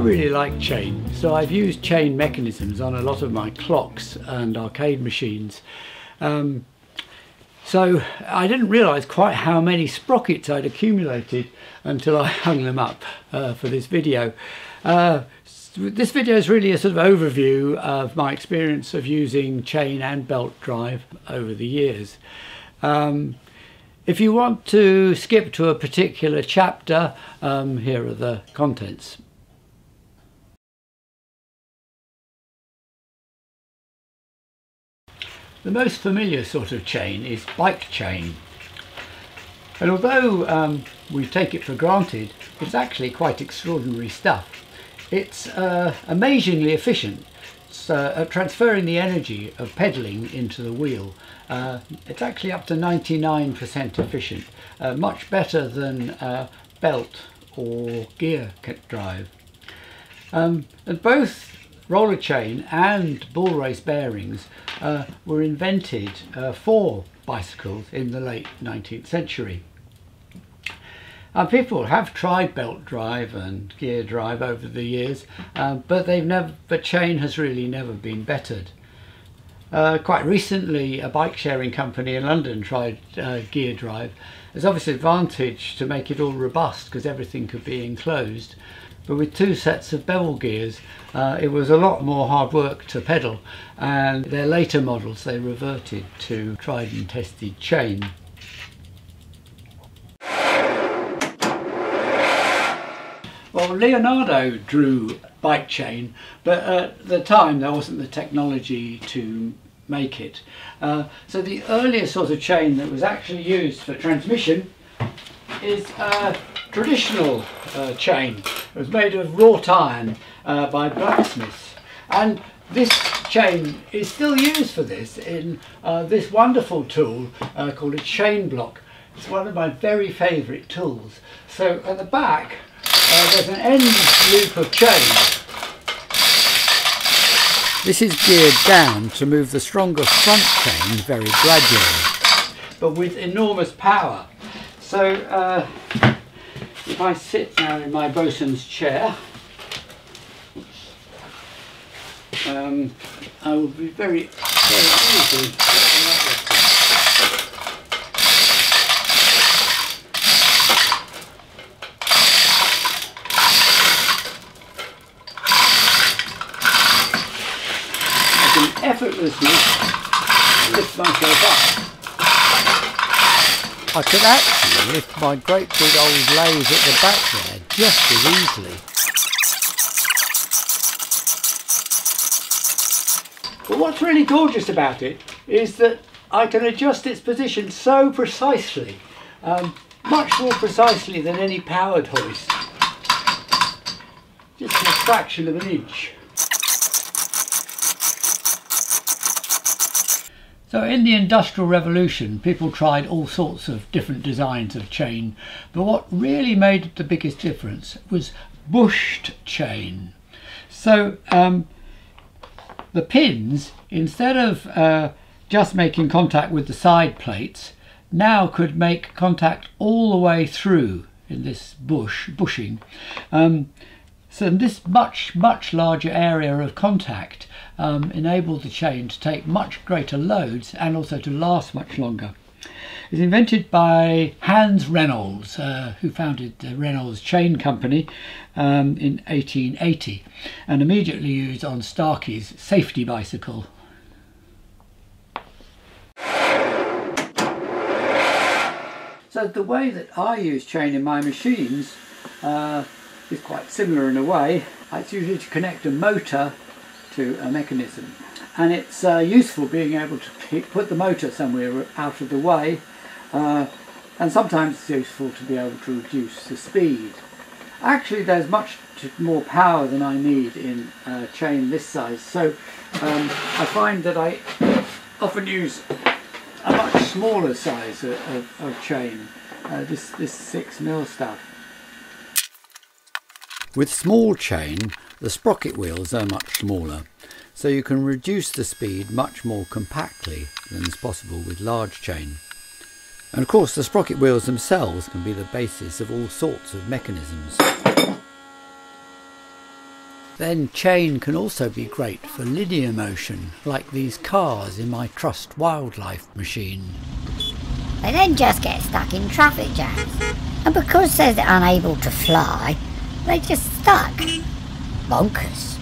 I really like chain, so I've used chain mechanisms on a lot of my clocks and arcade machines. Um, so I didn't realise quite how many sprockets I'd accumulated until I hung them up uh, for this video. Uh, this video is really a sort of overview of my experience of using chain and belt drive over the years. Um, if you want to skip to a particular chapter, um, here are the contents. The most familiar sort of chain is bike chain. And although um, we take it for granted, it's actually quite extraordinary stuff. It's uh, amazingly efficient uh, at transferring the energy of pedalling into the wheel. Uh, it's actually up to 99% efficient, uh, much better than uh, belt or gear drive. Um, and both roller chain and ball race bearings uh, were invented uh, for bicycles in the late 19th century. People have tried belt drive and gear drive over the years, uh, but they've never. But chain has really never been bettered. Uh, quite recently, a bike sharing company in London tried uh, gear drive. There's obviously advantage to make it all robust because everything could be enclosed. But with two sets of bevel gears, uh, it was a lot more hard work to pedal. And their later models, they reverted to tried and tested chain. Well, Leonardo drew bike chain, but at the time there wasn't the technology to make it. Uh, so the earliest sort of chain that was actually used for transmission is a traditional uh, chain. It was made of wrought iron uh, by blacksmiths. And this chain is still used for this in uh, this wonderful tool uh, called a chain block. It's one of my very favourite tools. So at the back uh, there's an end loop of chain. This is geared down to move the stronger front chain very gradually, but with enormous power. So uh, if I sit now in my bosun's chair, um, I will be very, very easy effortlessly lift myself up. I could actually lift my great big old lathe at the back there just as easily. But what's really gorgeous about it is that I can adjust its position so precisely, um, much more precisely than any powered hoist. Just a fraction of an inch. So in the Industrial Revolution, people tried all sorts of different designs of chain, but what really made the biggest difference was bushed chain. So um, the pins, instead of uh, just making contact with the side plates, now could make contact all the way through in this bush, bushing. Um, so this much, much larger area of contact um, enabled the chain to take much greater loads and also to last much longer. It was invented by Hans Renold, uh, who founded the Renold Chain Company um, in 1880 and immediately used on Starley's safety bicycle. So the way that I use chain in my machines uh, is quite similar in a way. It's usually to connect a motor to a mechanism and it's uh, useful being able to put the motor somewhere out of the way uh, and sometimes it's useful to be able to reduce the speed. Actually there's much more power than I need in a chain this size so um, I find that I often use a much smaller size of, of, of chain, uh, this, this 6 mil stuff. With small chain, the sprocket wheels are much smaller, so you can reduce the speed much more compactly than is possible with large chain. And of course the sprocket wheels themselves can be the basis of all sorts of mechanisms. then chain can also be great for linear motion, like these cars in my Trust Wildlife machine. They then just get stuck in traffic jams, and because they're unable to fly, they just stuck. Bonkers.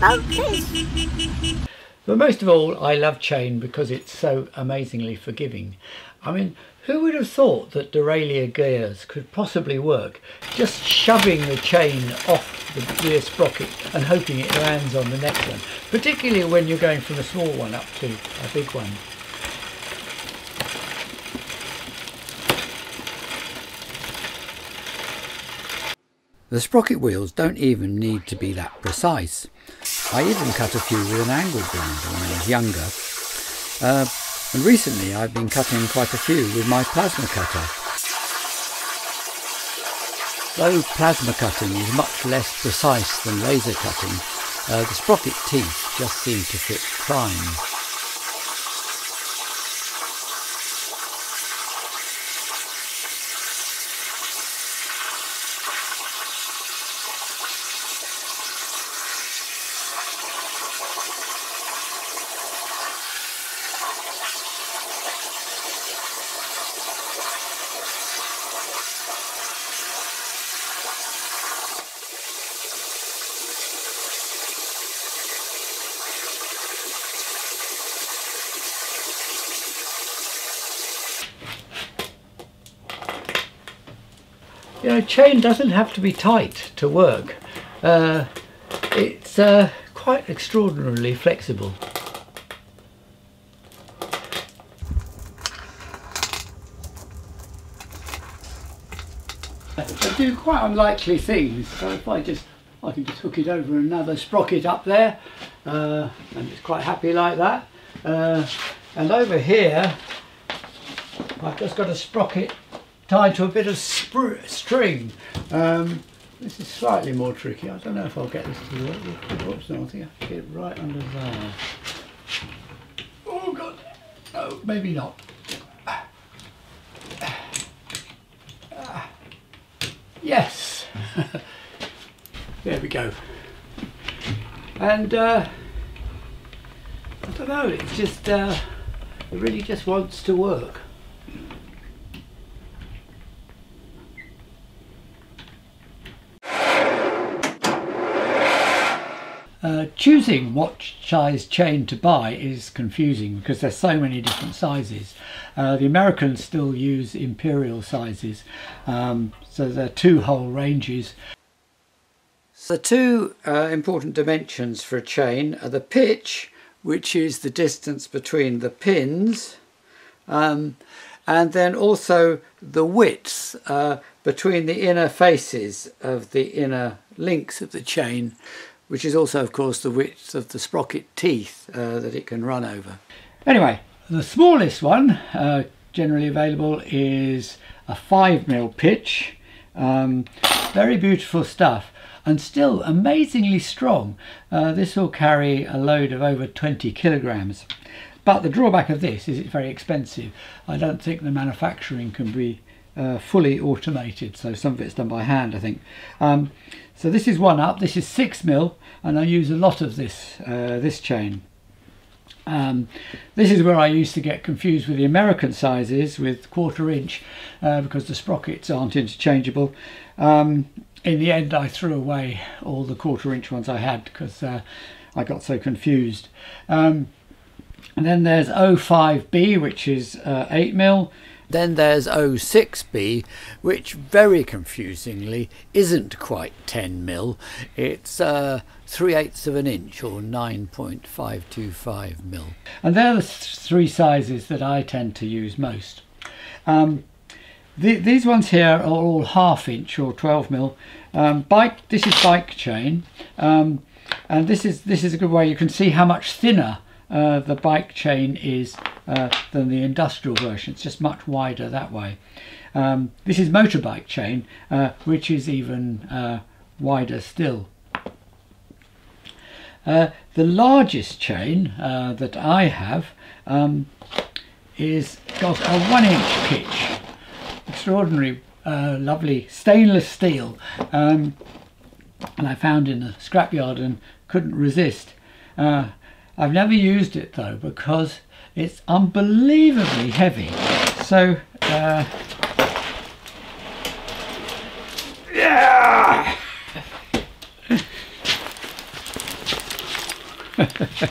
Bonkers. But most of all, I love chain because it's so amazingly forgiving. I mean, who would have thought that derailleur gears could possibly work? Just shoving the chain off the rear sprocket and hoping it lands on the next one, particularly when you're going from a small one up to a big one. The sprocket wheels don't even need to be that precise. I even cut a few with an angle grinder when I was younger. Uh, and recently I've been cutting quite a few with my plasma cutter. Though plasma cutting is much less precise than laser cutting, uh, the sprocket teeth just seem to fit prime. You know, chain doesn't have to be tight to work. Uh, it's uh, quite extraordinarily flexible. I do quite unlikely things, so if I just, I can just hook it over another sprocket up there, uh, and it's quite happy like that. Uh, and over here, I've just got a sprocket tied to a bit of string. Um, this is slightly more tricky. I don't know if I'll get this to work. Oops, no, I think I have to get it right under there. Oh God! Oh, maybe not. Yes. there we go. And uh, I don't know. It's just uh, it really just wants to work. Uh, choosing what size chain to buy is confusing because there's so many different sizes. Uh, the Americans still use imperial sizes, um, so there are two whole ranges. So the two uh, important dimensions for a chain are the pitch, which is the distance between the pins, um, and then also the width uh, between the inner faces of the inner links of the chain which is also of course the width of the sprocket teeth uh, that it can run over. Anyway, the smallest one uh, generally available is a 5mm pitch, um, very beautiful stuff and still amazingly strong. Uh, this will carry a load of over 20 kilograms. But the drawback of this is it's very expensive. I don't think the manufacturing can be uh, fully automated, so some of it's done by hand, I think. Um, so this is one up. This is six mil, and I use a lot of this uh, this chain. Um, this is where I used to get confused with the American sizes with quarter inch uh, because the sprockets aren't interchangeable. Um, in the end, I threw away all the quarter inch ones I had because uh, I got so confused. Um, and then there's 05B, which is uh, 8 mil. Then there's 06B, which very confusingly isn't quite 10 mil. It's uh, 3 eighths of an inch or 9.525 mil. And they're the three sizes that I tend to use most. Um, the, these ones here are all half inch or 12 mil. Um, bike, this is bike chain. Um, and this is this is a good way you can see how much thinner uh, the bike chain is uh, than the industrial version. It's just much wider that way. Um, this is motorbike chain, uh, which is even uh, wider still. Uh, the largest chain that I have um, is got a one inch pitch. Extraordinary, lovely stainless steel. Um, and I found in the scrapyard and couldn't resist. Uh, I've never used it though because it's unbelievably heavy. So, uh, yeah!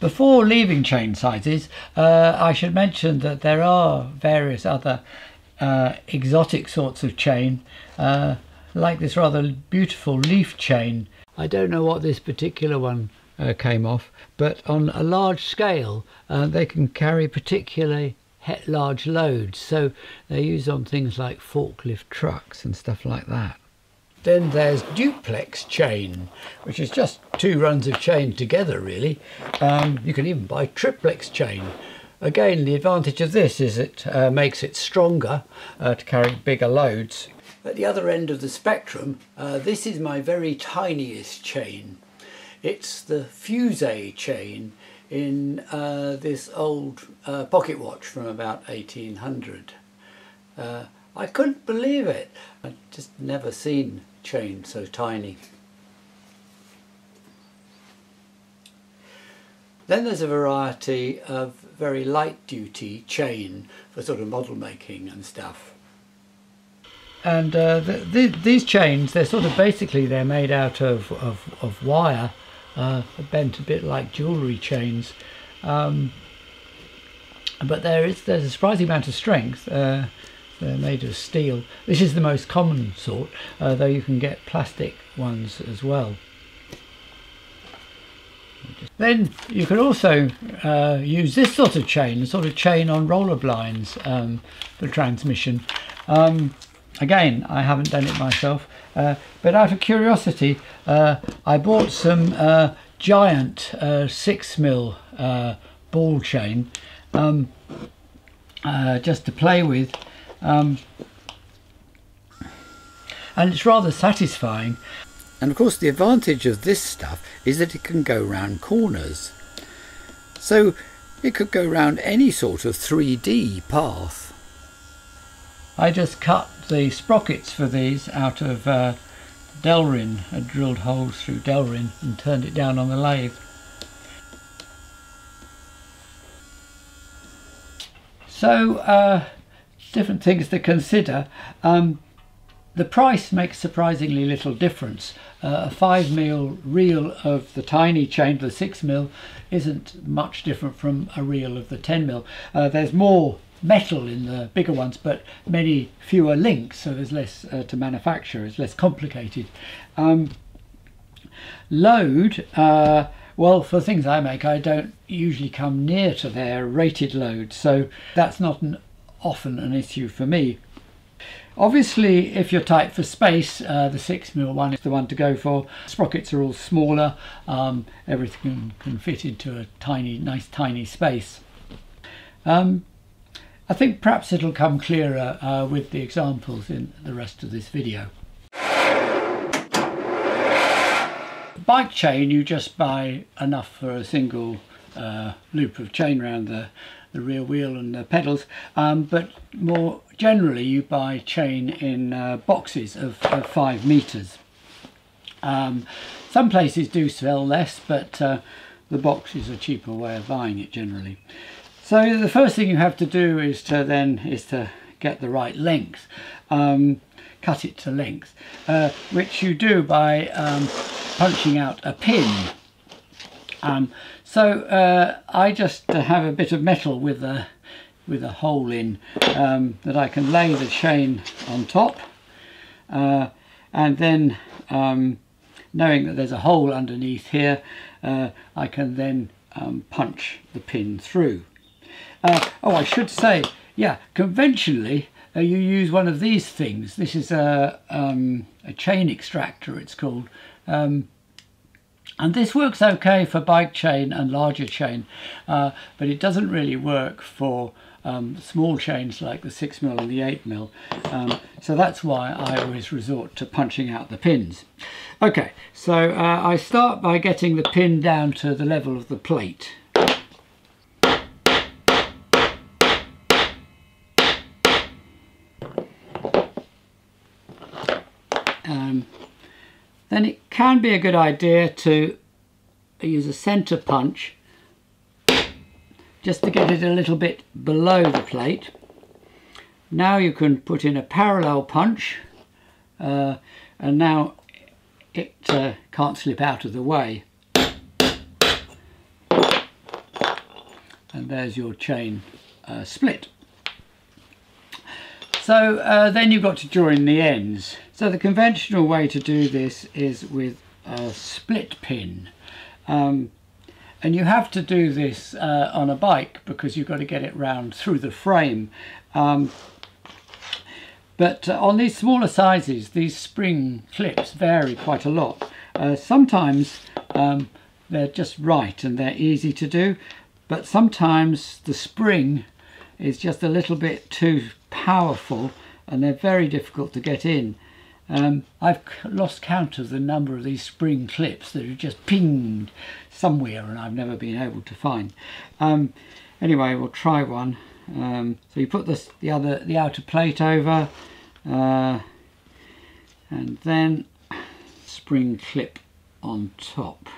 Before leaving chain sizes, uh, I should mention that there are various other uh, exotic sorts of chain, like this rather beautiful leaf chain. I don't know what this particular one uh, came off, but on a large scale, uh, they can carry particularly large loads. So they're used on things like forklift trucks and stuff like that. Then there's duplex chain, which is just two runs of chain together really. Um, you can even buy triplex chain. Again, the advantage of this is it uh, makes it stronger uh, to carry bigger loads. At the other end of the spectrum, uh, this is my very tiniest chain. It's the Fusee chain in uh, this old uh, pocket watch from about 1800. Uh, I couldn't believe it. I'd just never seen chain so tiny. Then there's a variety of very light duty chain for sort of model making and stuff. And uh, the, the, these chains, they're sort of basically, they're made out of, of, of wire, uh, bent a bit like jewellery chains. Um, but there is there's a surprising amount of strength. Uh, they're made of steel. This is the most common sort, uh, though you can get plastic ones as well. Then you can also uh, use this sort of chain, a sort of chain on roller blinds um, for transmission. Um, again, I haven't done it myself, uh, but out of curiosity, uh, I bought some uh, giant uh, six mil uh, ball chain um, just to play with. Um, and it's rather satisfying. And of course the advantage of this stuff is that it can go round corners. So it could go round any sort of 3D path. I just cut the sprockets for these out of uh, Delrin. I drilled holes through Delrin and turned it down on the lathe. So uh, different things to consider. Um, the price makes surprisingly little difference. Uh, a 5 mil reel of the tiny chain, the 6 mil, isn't much different from a reel of the 10 mil. Uh, there's more metal in the bigger ones, but many fewer links, so there's less uh, to manufacture, it's less complicated. Um, load, uh, well, for things I make, I don't usually come near to their rated load, so that's not an often an issue for me. Obviously, if you're tight for space, uh, the 6mm one is the one to go for. Sprockets are all smaller, um, everything can fit into a tiny, nice tiny space. Um, I think perhaps it'll come clearer uh, with the examples in the rest of this video. Bike chain, you just buy enough for a single uh, loop of chain around the the rear wheel and the pedals um, but more generally you buy chain in uh, boxes of, of, five meters um, some places do sell less but uh, the box is a cheaper way of buying it generally so the first thing you have to do is to then is to get the right length um, cut it to length uh, which you do by um, punching out a pin um, so uh, I just have a bit of metal with a with a hole in um, that I can lay the chain on top uh, and then um, knowing that there's a hole underneath here uh, I can then um, punch the pin through. Uh, oh I should say yeah conventionally uh, you use one of these things this is a, um, a chain extractor it's called um, and this works okay for bike chain and larger chain, uh, but it doesn't really work for um, small chains like the 6mm and the 8mm. Um, so that's why I always resort to punching out the pins. Okay, so uh, I start by getting the pin down to the level of the plate. Then it can be a good idea to use a center punch just to get it a little bit below the plate. Now you can put in a parallel punch uh, and now it uh, can't slip out of the way. And there's your chain uh, split. So uh, then you've got to join the ends. So the conventional way to do this is with a split pin. Um, and you have to do this uh, on a bike because you've got to get it round through the frame. Um, but uh, on these smaller sizes, these spring clips vary quite a lot. Uh, sometimes um, they're just right and they're easy to do, but sometimes the spring is just a little bit too powerful and they're very difficult to get in. Um, I've lost count of the number of these spring clips that are just pinged somewhere and I've never been able to find. Um, anyway, we'll try one. Um, so you put this, the other, the outer plate over, uh, and then spring clip on top.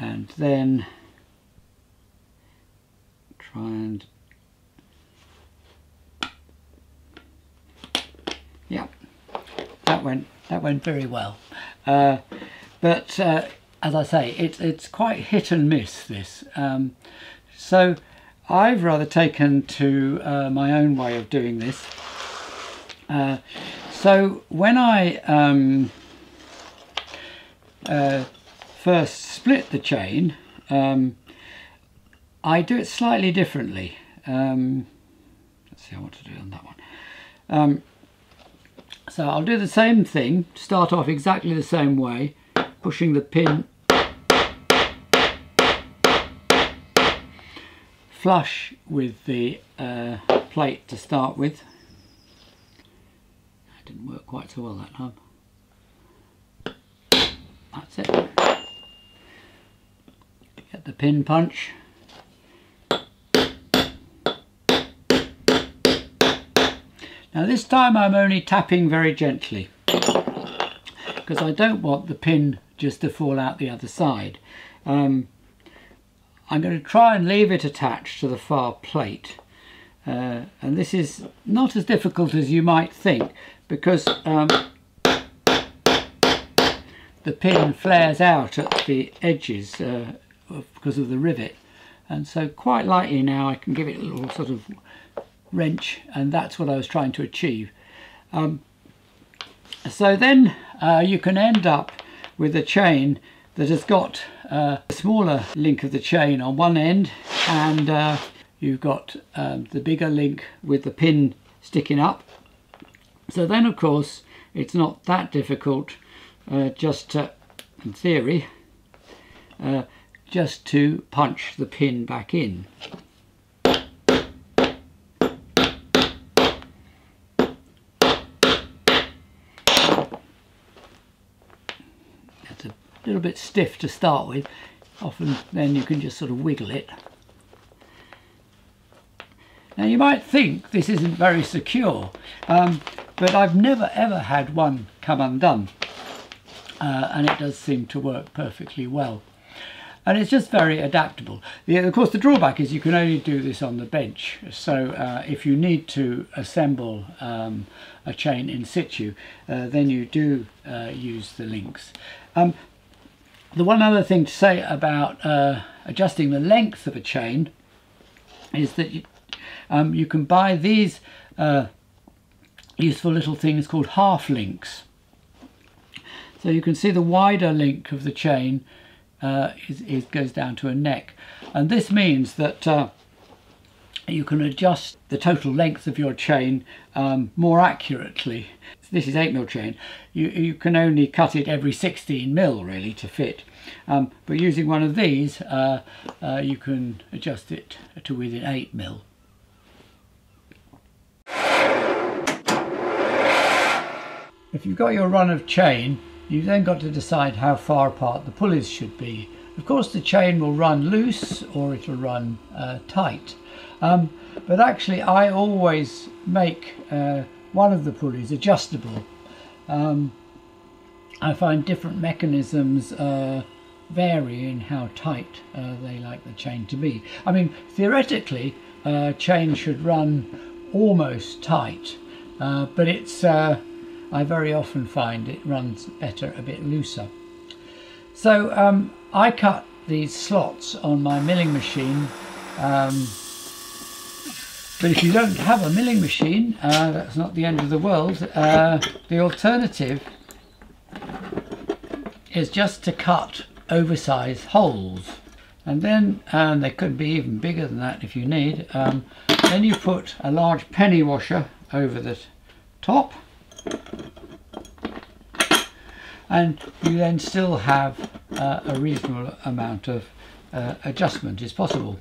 And then and yeah that went that went very well. Uh, but uh, as I say it, it's quite hit and miss this. Um, so I've rather taken to uh, my own way of doing this. Uh, so when I um, uh, first split the chain um, I do it slightly differently. Um, let's see what to do on that one. Um, so I'll do the same thing, start off exactly the same way, pushing the pin flush with the uh, plate to start with. That didn't work quite so well that time. That's it. Get the pin punch. Now this time I'm only tapping very gently because I don't want the pin just to fall out the other side. Um, I'm going to try and leave it attached to the far plate uh, and this is not as difficult as you might think because um, the pin flares out at the edges uh, because of the rivet and so quite lightly now I can give it a little sort of wrench and that's what I was trying to achieve. Um, so then uh, you can end up with a chain that has got uh, a smaller link of the chain on one end and uh, you've got um, the bigger link with the pin sticking up. So then of course it's not that difficult uh, just to, in theory, uh, just to punch the pin back in. Little bit stiff to start with. Often then you can just sort of wiggle it. Now you might think this isn't very secure, um, but I've never ever had one come undone. Uh, and it does seem to work perfectly well. And it's just very adaptable. The, of course, the drawback is you can only do this on the bench. So uh, if you need to assemble um, a chain in situ, uh, then you do uh, use the links. Um, the one other thing to say about uh, adjusting the length of a chain is that you, um, you can buy these uh, useful little things called half links. So you can see the wider link of the chain uh, is, is, goes down to a neck. And this means that uh, you can adjust the total length of your chain um, more accurately. This is 8 mil chain. You, you can only cut it every 16 mil really to fit. Um, but using one of these uh, uh, you can adjust it to within 8 mil. If you've got your run of chain you've then got to decide how far apart the pulleys should be. Of course the chain will run loose or it'll run uh, tight. Um, but actually I always make uh, one of the pulleys adjustable. Um, I find different mechanisms uh, vary in how tight uh, they like the chain to be. I mean, theoretically, uh, chain should run almost tight, uh, but it's uh, I very often find it runs better a bit looser. So um, I cut these slots on my milling machine. Um, but if you don't have a milling machine, uh, that's not the end of the world. Uh, the alternative is just to cut oversized holes. And then, and they could be even bigger than that if you need, um, then you put a large penny washer over the top and you then still have uh, a reasonable amount of uh, adjustment is possible.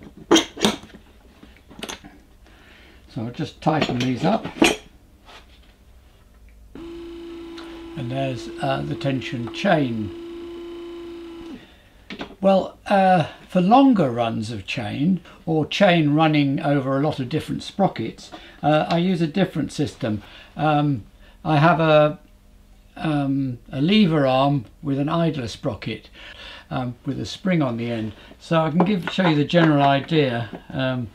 So I'll just tighten these up and there's uh, the tension chain. Well, uh, for longer runs of chain or chain running over a lot of different sprockets, uh, I use a different system. Um, I have a um, a lever arm with an idler sprocket um, with a spring on the end. So I can give show you the general idea. Um,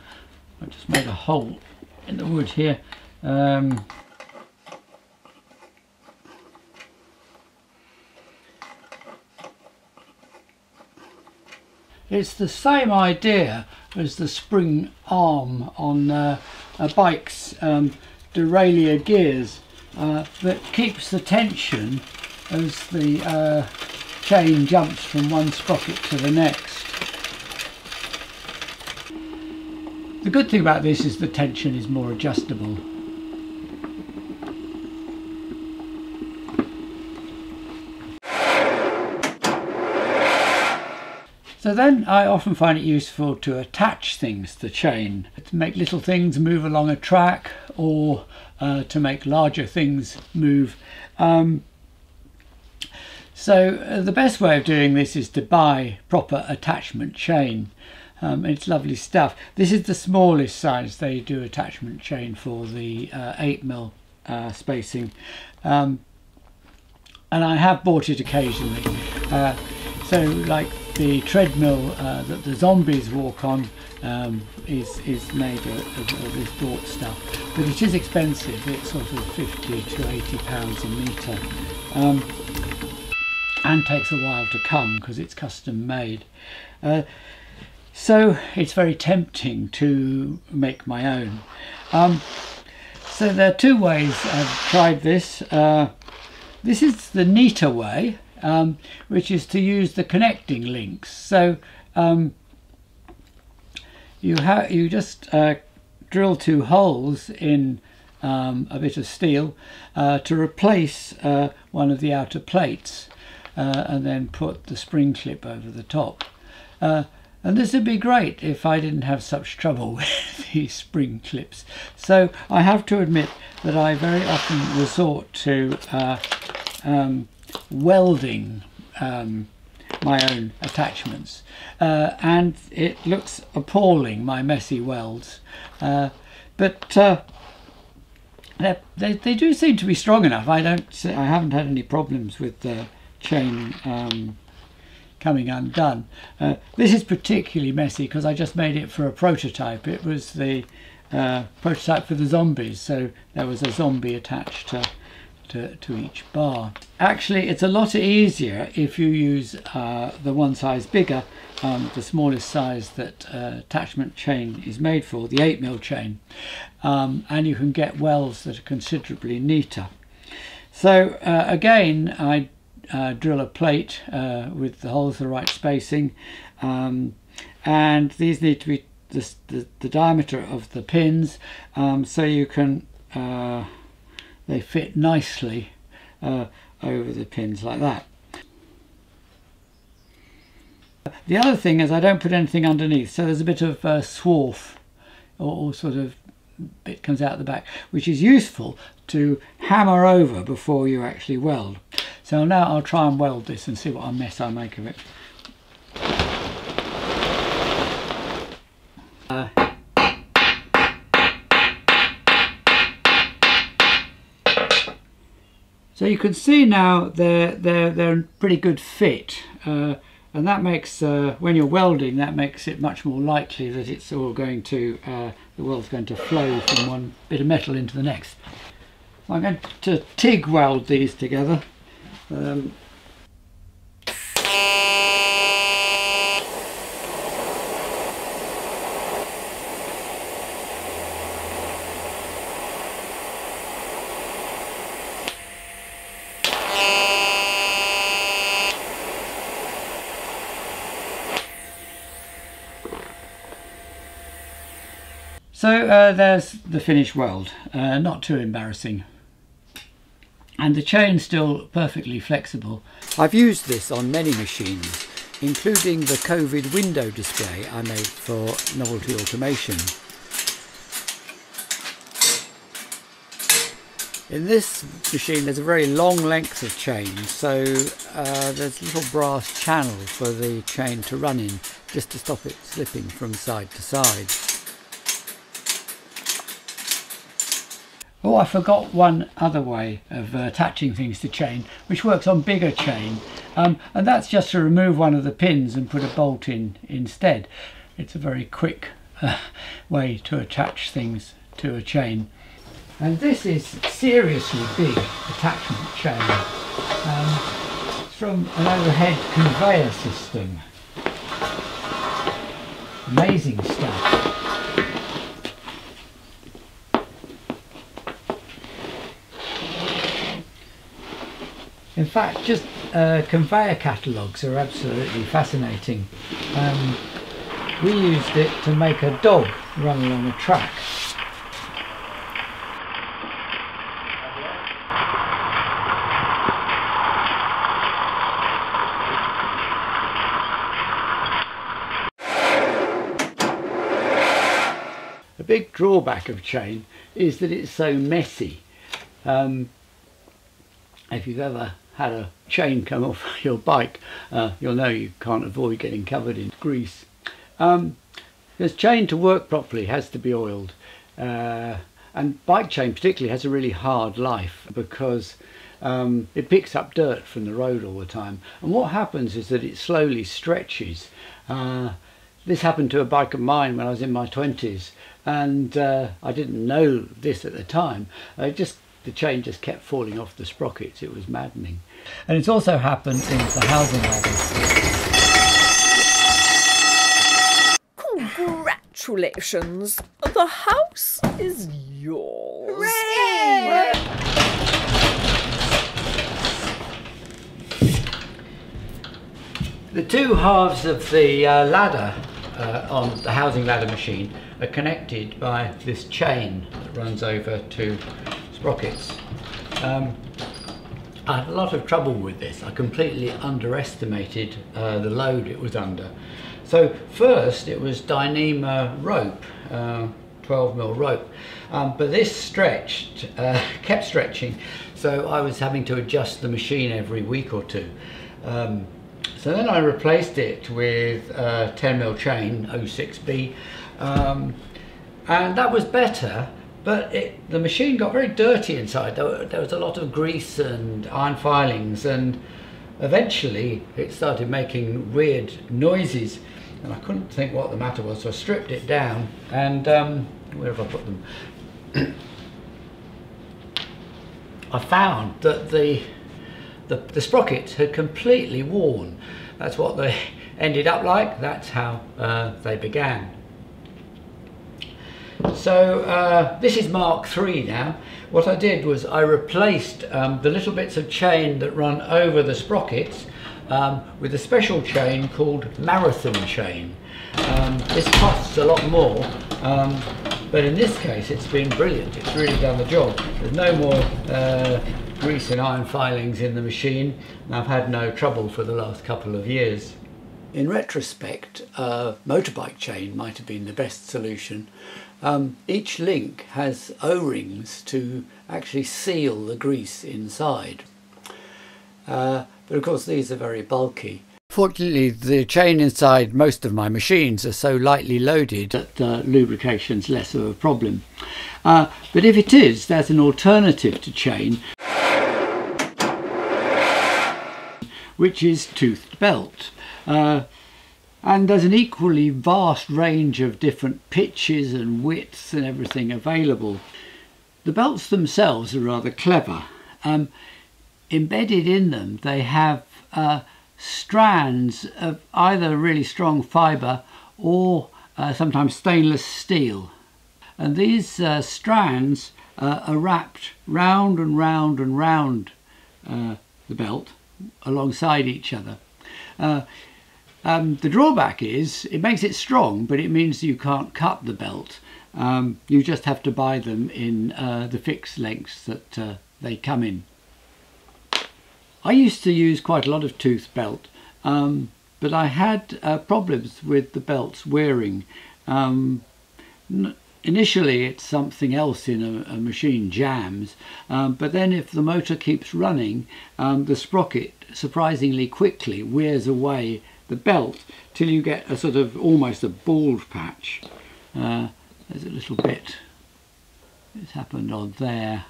I just made a hole in the wood here. It's the same idea as the spring arm on uh, a bike's um, derailleur gears uh, that keeps the tension as the uh, chain jumps from one sprocket to the next. The good thing about this is the tension is more adjustable. So then I often find it useful to attach things to chain, to make little things move along a track or uh, to make larger things move. Um, so uh, the best way of doing this is to buy proper attachment chain. Um, it's lovely stuff. This is the smallest size they do attachment chain for the uh, 8mm uh, spacing. Um, and I have bought it occasionally. Uh, so like the treadmill uh, that the zombies walk on um, is, is made of, of, of, this bought stuff. But it is expensive, it's sort of 50 to 80 pounds a metre. Um, and takes a while to come because it's custom made. Uh, so it's very tempting to make my own. Um, so there are two ways I've tried this. Uh, this is the neater way um, which is to use the connecting links. So um, you have you just uh, drill two holes in um, a bit of steel uh, to replace uh, one of the outer plates uh, and then put the spring clip over the top. Uh, and this would be great if I didn't have such trouble with these spring clips. So I have to admit that I very often resort to uh, um, welding um, my own attachments. Uh, and it looks appalling my messy welds. Uh, but uh, they, they do seem to be strong enough. I don't I haven't had any problems with the chain um, coming undone. Uh, this is particularly messy because I just made it for a prototype. It was the uh, prototype for the zombies. So there was a zombie attached to to, each bar. Actually, it's a lot easier if you use uh, the one size bigger, um, the smallest size that uh, attachment chain is made for, the 8mm chain, um, and you can get wells that are considerably neater. So uh, again, I uh, drill a plate uh, with the holes the right spacing, um, and these need to be the, the, the diameter of the pins, um, so you can uh, they fit nicely uh, over the pins like that. The other thing is I don't put anything underneath, so there's a bit of uh, swarf or, or sort of bit comes out the back, which is useful to hammer over before you actually weld. So now I'll try and weld this and see what a mess I make of it. So you can see now they're, they're, they're in pretty good fit. Uh, and that makes, uh, when you're welding, that makes it much more likely that it's all going to, uh, the weld's going to flow from one bit of metal into the next. I'm going to TIG weld these together. Um, So uh, there's the finished weld, uh, not too embarrassing. And the chain still perfectly flexible. I've used this on many machines, including the COVID window display I made for Novelty Automation. In this machine there's a very long length of chain so uh, there's a little brass channel for the chain to run in just to stop it slipping from side to side. Oh, I forgot one other way of uh, attaching things to chain, which works on bigger chain, um, and that's just to remove one of the pins and put a bolt in instead. It's a very quick uh, way to attach things to a chain. And this is seriously big attachment chain. Um, it's from an overhead conveyor system. Amazing stuff. In fact, just uh, conveyor catalogues are absolutely fascinating. Um, we used it to make a dog run along a track. A big drawback of chain is that it's so messy. Um, if you've ever had a chain come off your bike, uh, you'll know you can't avoid getting covered in grease. Um, this chain to work properly has to be oiled. Uh, and bike chain particularly has a really hard life because um, it picks up dirt from the road all the time. And what happens is that it slowly stretches. Uh, this happened to a bike of mine when I was in my 20s and uh, I didn't know this at the time. I just the chain just kept falling off the sprockets. It was maddening. And it's also happened in the housing ladder. Congratulations! The house is yours. Hooray! The two halves of the uh, ladder uh, on the housing ladder machine are connected by this chain that runs over to sprockets. Um, I had a lot of trouble with this. I completely underestimated uh, the load it was under. So first it was Dyneema rope, uh, 12 mil rope, um, but this stretched, uh, kept stretching, so I was having to adjust the machine every week or two. Um, so then I replaced it with a 10 mil chain, 06B, um, and that was better, but it, the machine got very dirty inside. There, there, was a lot of grease and iron filings and eventually it started making weird noises and I couldn't think what the matter was so I stripped it down and um, where have I put them? I found that the, the, the sprockets had completely worn. That's what they ended up like, that's how uh, they began. So uh, this is Mark III now. What I did was I replaced um, the little bits of chain that run over the sprockets um, with a special chain called marathon chain. Um, this costs a lot more, um, but in this case it's been brilliant. It's really done the job. There's no more uh, grease and iron filings in the machine and I've had no trouble for the last couple of years. In retrospect, a motorbike chain might have been the best solution um, each link has O-rings to actually seal the grease inside. Uh, but of course these are very bulky. Fortunately the chain inside most of my machines are so lightly loaded that uh, lubrication's less of a problem. Uh, but if it is, there's an alternative to chain. which is toothed belt. Uh, and there's an equally vast range of different pitches and widths and everything available. The belts themselves are rather clever. Um, embedded in them they have uh, strands of either really strong fibre or uh, sometimes stainless steel. And these uh, strands uh, are wrapped round and round and round uh, the belt alongside each other. Um, the drawback is it makes it strong, but it means you can't cut the belt. Um, you just have to buy them in uh, the fixed lengths that uh, they come in. I used to use quite a lot of tooth belt, um, but I had uh, problems with the belts wearing. Um, initially it's something else in a, a machine jams um, but then if the motor keeps running um, the sprocket surprisingly quickly wears away the belt till you get a sort of almost a bald patch. Uh, there's a little bit. That's happened on there.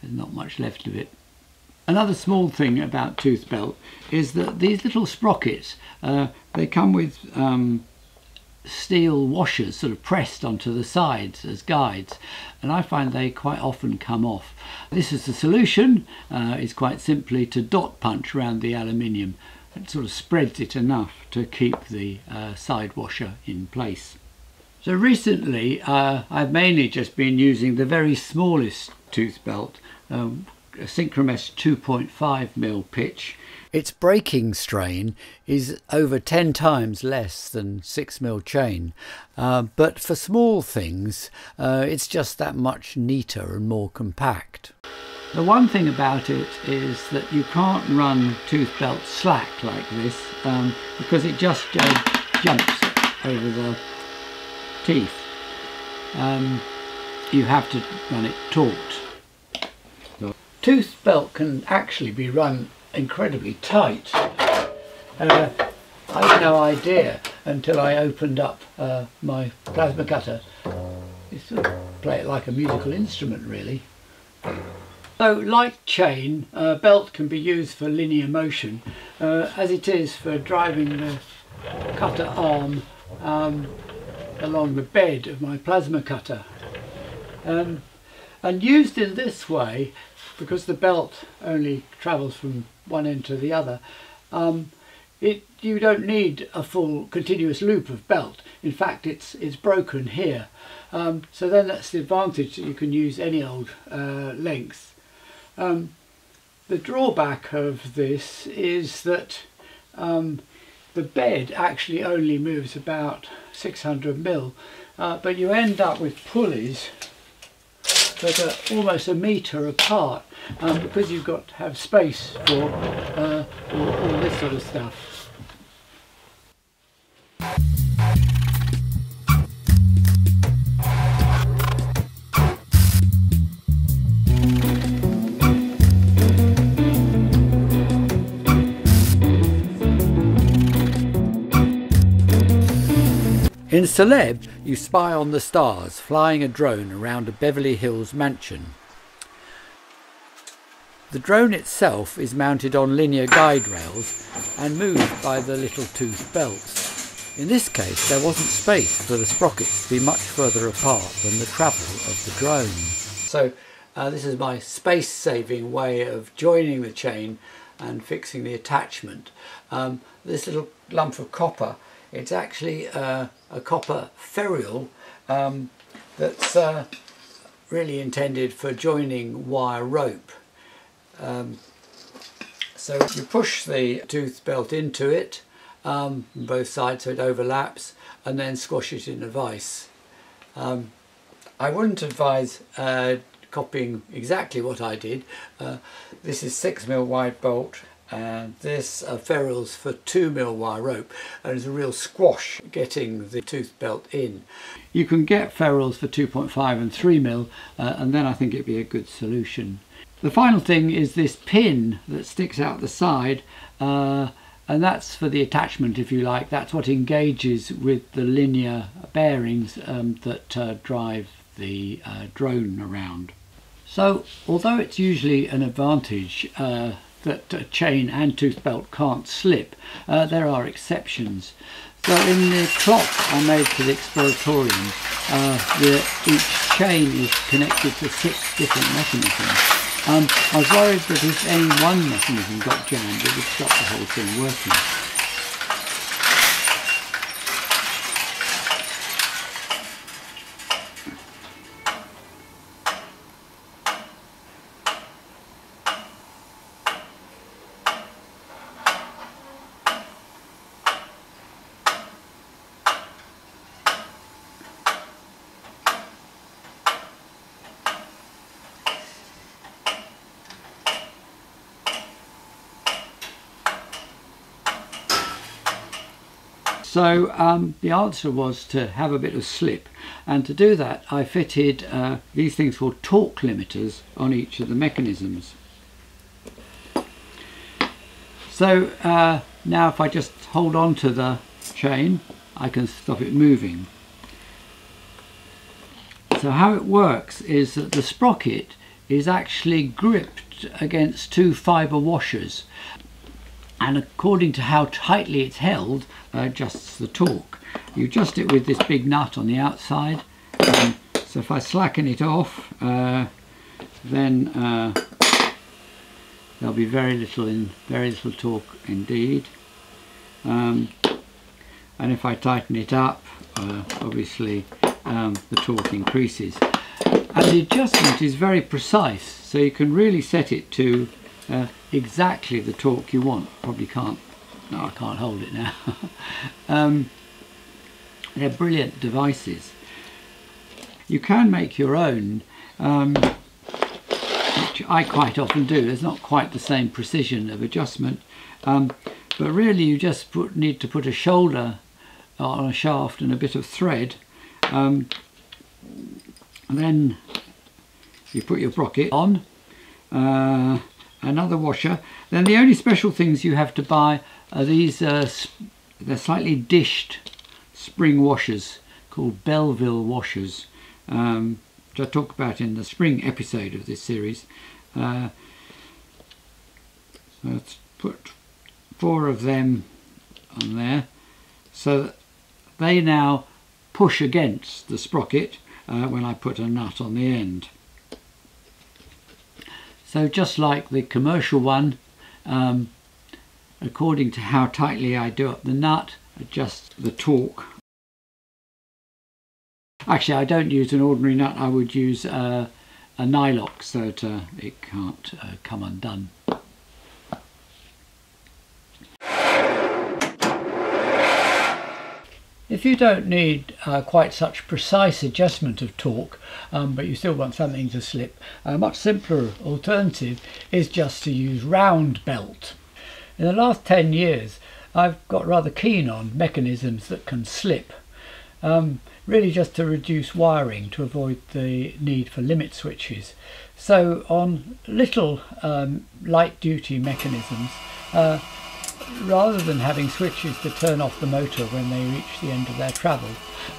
There's not much left of it. Another small thing about tooth belt is that these little sprockets, uh, they come with um, steel washers sort of pressed onto the sides as guides and I find they quite often come off. This is the solution, uh, is quite simply to dot punch around the aluminium. It sort of spreads it enough to keep the uh, side washer in place. So recently uh, I've mainly just been using the very smallest tooth belt, um, a Synchromesh 2.5mm pitch its breaking strain is over 10 times less than 6mm chain, uh, but for small things uh, it's just that much neater and more compact. The one thing about it is that you can't run tooth belt slack like this um, because it just uh, jumps over the teeth. Um, you have to run it taut. Tooth belt can actually be run incredibly tight. Uh, I had no idea until I opened up uh, my plasma cutter. You sort of play it like a musical instrument really. So like chain, uh, belt can be used for linear motion uh, as it is for driving the cutter arm um, along the bed of my plasma cutter. Um, and used in this way, because the belt only travels from one end to the other. Um, it, you don't need a full continuous loop of belt. In fact, it's, it's broken here. Um, so then that's the advantage that you can use any old uh, length. Um, the drawback of this is that um, the bed actually only moves about 600 mil, uh, but you end up with pulleys that are almost a metre apart um, because you've got to have space for uh, all, all this sort of stuff. In Celeb, you spy on the stars flying a drone around a Beverly Hills mansion. The drone itself is mounted on linear guide rails and moved by the little tooth belts. In this case there wasn't space for the sprockets to be much further apart than the travel of the drone. So uh, this is my space saving way of joining the chain and fixing the attachment. Um, this little lump of copper it's actually uh, a copper ferrule um, that's uh, really intended for joining wire rope. Um, so you push the tooth belt into it um, both sides so it overlaps and then squash it in a vise. Um, I wouldn't advise uh, copying exactly what I did. Uh, this is 6mm wide bolt and this uh, ferrules for 2 mil wire rope and it's a real squash getting the tooth belt in. You can get ferrules for 2.5 and 3 mil uh, and then I think it'd be a good solution. The final thing is this pin that sticks out the side uh, and that's for the attachment if you like, that's what engages with the linear bearings um, that uh, drive the uh, drone around. So although it's usually an advantage uh, that a chain and tooth belt can't slip, uh, there are exceptions. So in the clock I made for the Exploratorium, uh, the, each chain is connected to six different mechanisms. Um, I was worried that if any one mechanism got jammed, it would stop the whole thing working. So um, the answer was to have a bit of slip and to do that I fitted uh, these things called torque limiters on each of the mechanisms. So uh, now if I just hold on to the chain I can stop it moving. So how it works is that the sprocket is actually gripped against two fibre washers and according to how tightly it's held uh, adjusts the torque. You adjust it with this big nut on the outside um, so if I slacken it off uh, then uh, there'll be very little in very little torque indeed um, and if I tighten it up uh, obviously um, the torque increases and the adjustment is very precise so you can really set it to uh, exactly the torque you want. Probably can't, no I can't hold it now. um, they're brilliant devices. You can make your own, um, which I quite often do. There's not quite the same precision of adjustment, um, but really you just put, need to put a shoulder on a shaft and a bit of thread. Um, then you put your sprocket on. Uh, another washer. Then the only special things you have to buy are these, uh, they're slightly dished spring washers called Belleville washers, um, which I talk about in the spring episode of this series. Uh, let's put four of them on there so they now push against the sprocket uh, when I put a nut on the end. So just like the commercial one, um, according to how tightly I do up the nut, adjust the torque. Actually, I don't use an ordinary nut. I would use uh, a nylock so that uh, it can't uh, come undone. If you don't need uh, quite such precise adjustment of torque, um, but you still want something to slip, a much simpler alternative is just to use round belt. In the last 10 years, I've got rather keen on mechanisms that can slip, um, really just to reduce wiring to avoid the need for limit switches. So on little um, light duty mechanisms, uh, rather than having switches to turn off the motor when they reach the end of their travel,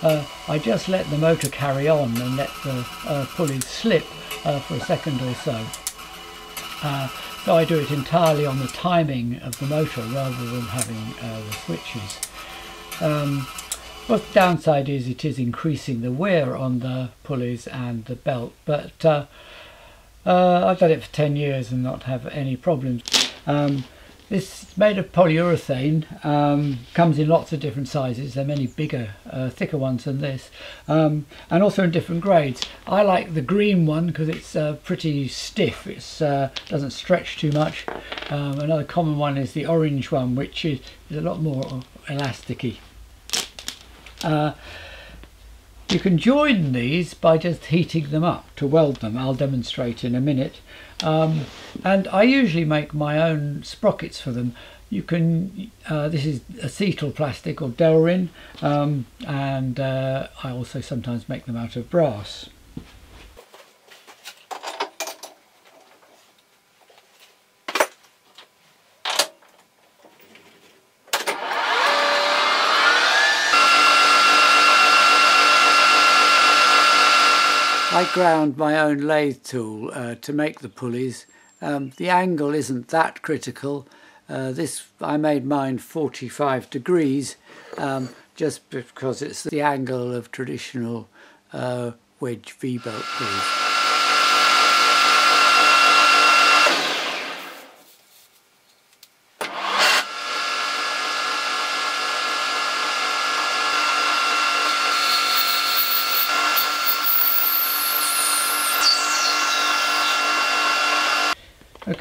uh, I just let the motor carry on and let the uh, pulleys slip uh, for a second or so. Uh, so I do it entirely on the timing of the motor rather than having uh, the switches. Um, the downside is it is increasing the wear on the pulleys and the belt, but uh, I've done it for 10 years and not have any problems. Um, this is made of polyurethane, um, comes in lots of different sizes, there are many bigger, uh, thicker ones than this, um, and also in different grades. I like the green one because it's uh, pretty stiff, it uh, doesn't stretch too much. Um, another common one is the orange one which is, is a lot more elasticy. Uh, you can join these by just heating them up to weld them, I'll demonstrate in a minute. Um, and I usually make my own sprockets for them. You can, uh, this is acetal plastic or Delrin, um, and uh, I also sometimes make them out of brass. I ground my own lathe tool uh, to make the pulleys um, the angle isn't that critical. Uh, this I made mine 45 degrees um, just because it's the angle of traditional uh, wedge V-belt pulleys.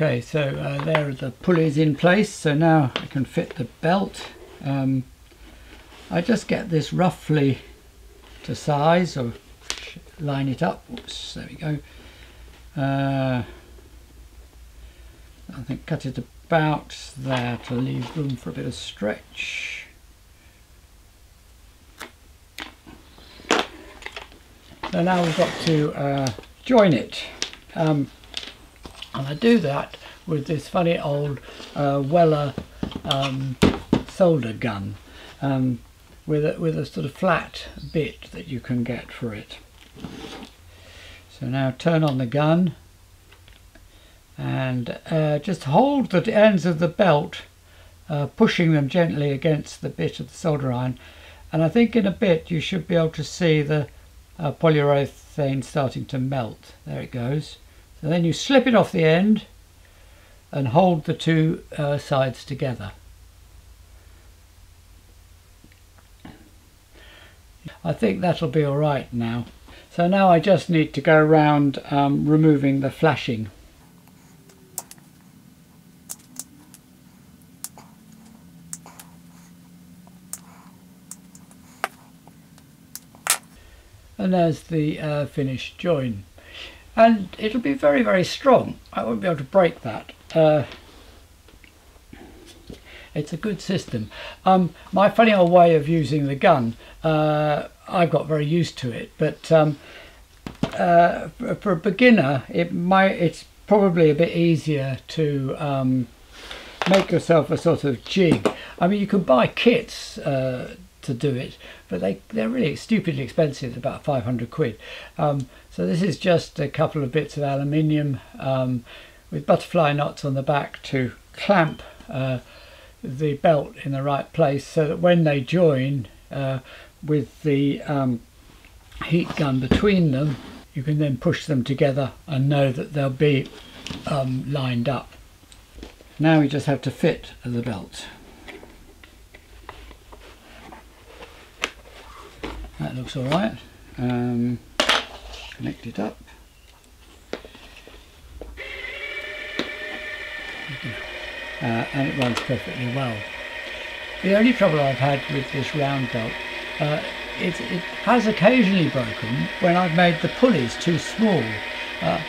Okay, so uh, there are the pulleys in place, so now I can fit the belt. Um, I just get this roughly to size, or line it up. Oops, there we go. Uh, I think cut it about there to leave room for a bit of stretch. So now we've got to uh, join it. Um, and I do that with this funny old uh, Weller um, solder gun um, with, a, with a sort of flat bit that you can get for it. So now turn on the gun and uh, just hold the ends of the belt uh, pushing them gently against the bit of the solder iron and I think in a bit you should be able to see the uh, polyurethane starting to melt. There it goes. So then you slip it off the end and hold the two uh, sides together. I think that'll be alright now. So now I just need to go around um, removing the flashing. And there's the uh, finished join and it'll be very very strong. I won't be able to break that. Uh, it's a good system. Um, my funny old way of using the gun uh, I've got very used to it but um, uh, for, a beginner it might it's probably a bit easier to um, make yourself a sort of jig. I mean you can buy kits uh, to do it but they they're really stupidly expensive about 500 quid. Um, so this is just a couple of bits of aluminium um, with butterfly knots on the back to clamp uh, the belt in the right place so that when they join uh, with the um, heat gun between them you can then push them together and know that they'll be um, lined up. Now we just have to fit the belt. That looks alright. Um, connect it up. Uh, and it runs perfectly well. The only trouble I've had with this round belt, uh, it, it, has occasionally broken when I've made the pulleys too small. Uh,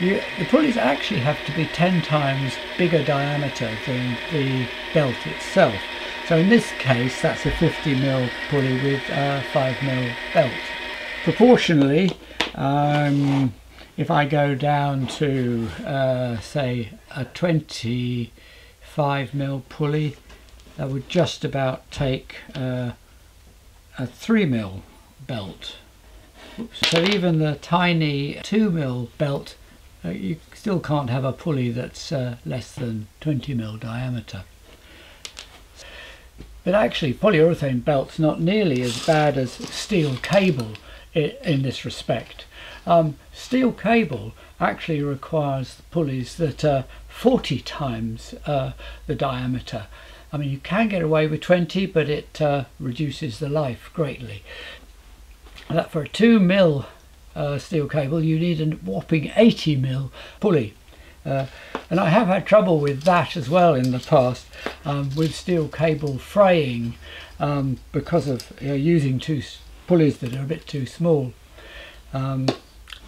you, the pulleys actually have to be 10 times bigger diameter than the belt itself. So in this case, that's a 50mm pulley with a 5mm belt. Proportionally, um, if I go down to, uh, say, a 25 mil pulley, that would just about take uh, a 3 mil belt. Oops. So even the tiny 2 mil belt, uh, you still can't have a pulley that's uh, less than 20 mil diameter. But actually polyurethane belt's not nearly as bad as steel cable in this respect. Um, steel cable actually requires pulleys that are 40 times uh, the diameter. I mean you can get away with 20 but it uh, reduces the life greatly. That for a 2 mil uh, steel cable you need a whopping 80 mil pulley uh, and I have had trouble with that as well in the past um, with steel cable fraying um, because of you know, using two pulleys that are a bit too small. Um,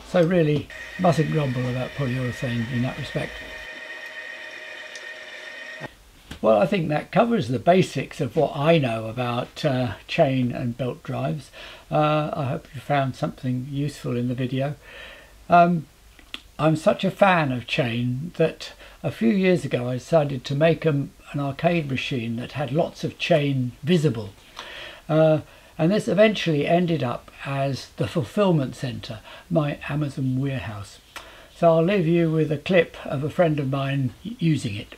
so really mustn't grumble about polyurethane in that respect. Well, I think that covers the basics of what I know about uh, chain and belt drives. Uh, I hope you found something useful in the video. Um, I'm such a fan of chain that a few years ago I decided to make a, an arcade machine that had lots of chain visible. Uh, and this eventually ended up as the fulfillment center, my Amazon warehouse. So I'll leave you with a clip of a friend of mine using it.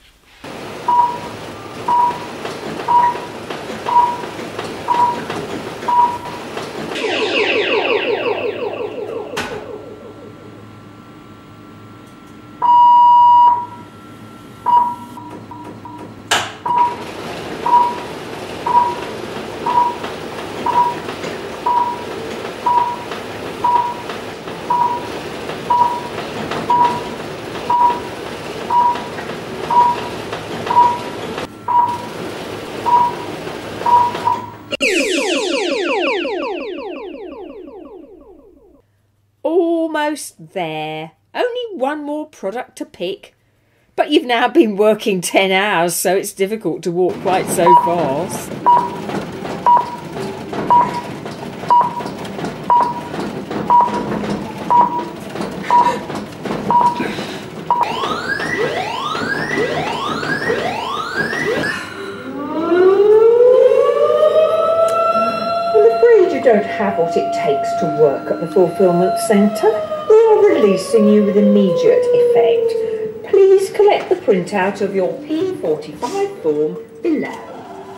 Almost there. Only one more product to pick. But you've now been working 10 hours, so it's difficult to walk quite so fast. I'm afraid you don't have what it takes to work at the fulfillment centre. Are releasing you with immediate effect. Please collect the printout of your P45 form below.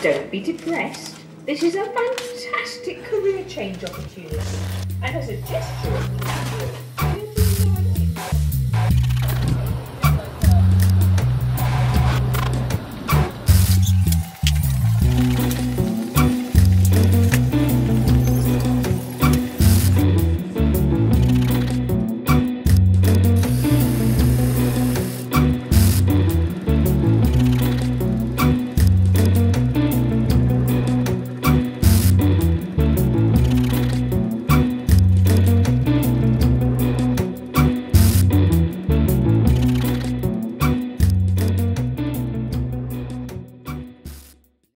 Don't be depressed. This is a fantastic career change opportunity. And as a gratitude,